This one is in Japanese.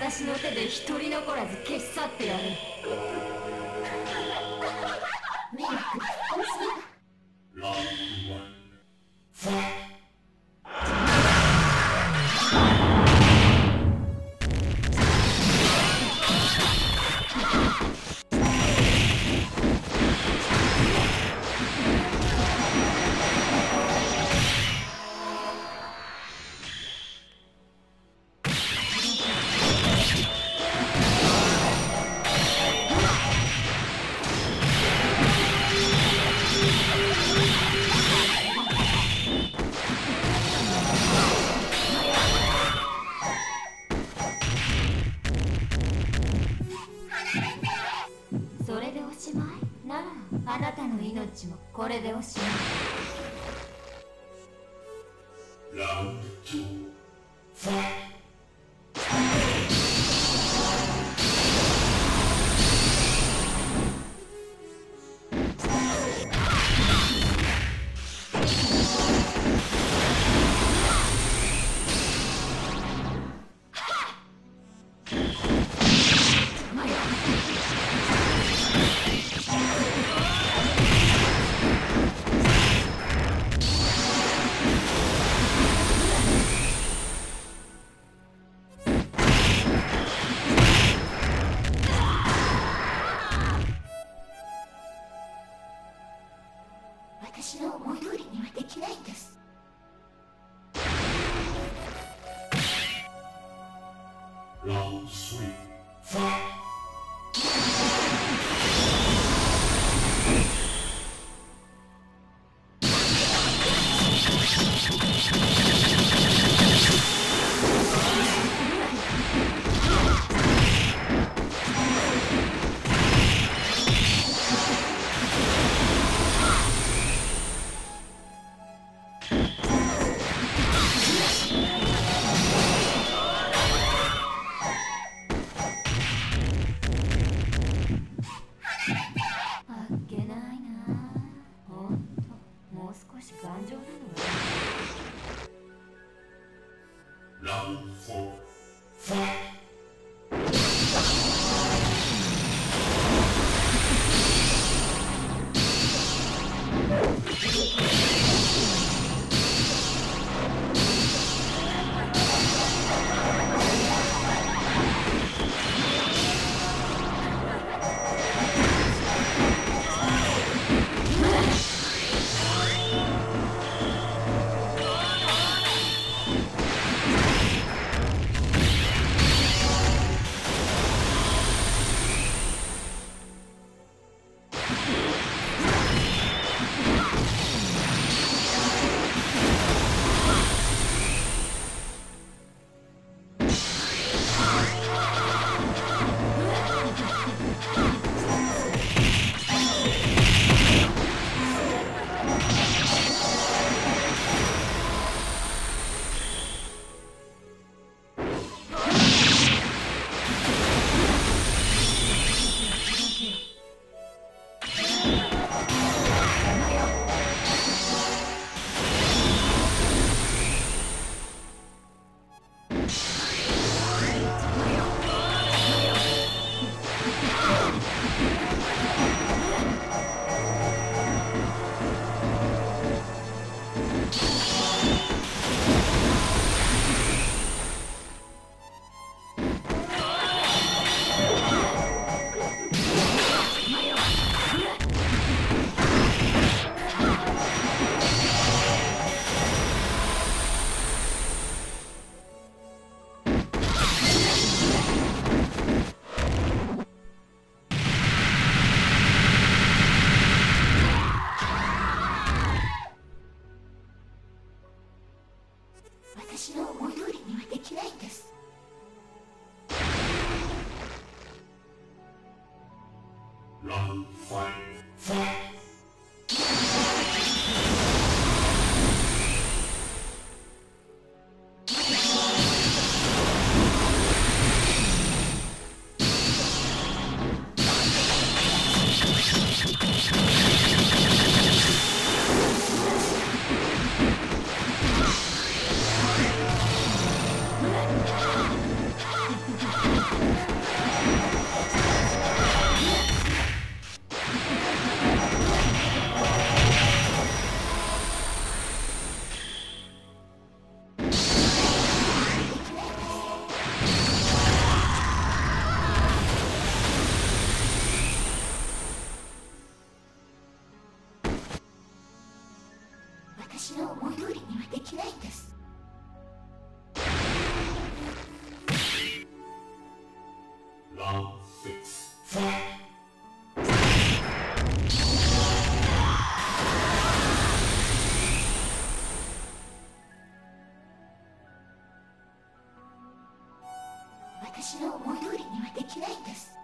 私の手で一人残らず消し去ってやる。の命もこれでおしまい。long sweet Five. four, five. 私の思い通りにはできないんです Round five. Fight! 私の思い通りにはできないんです。私の思い通りにはできないんです。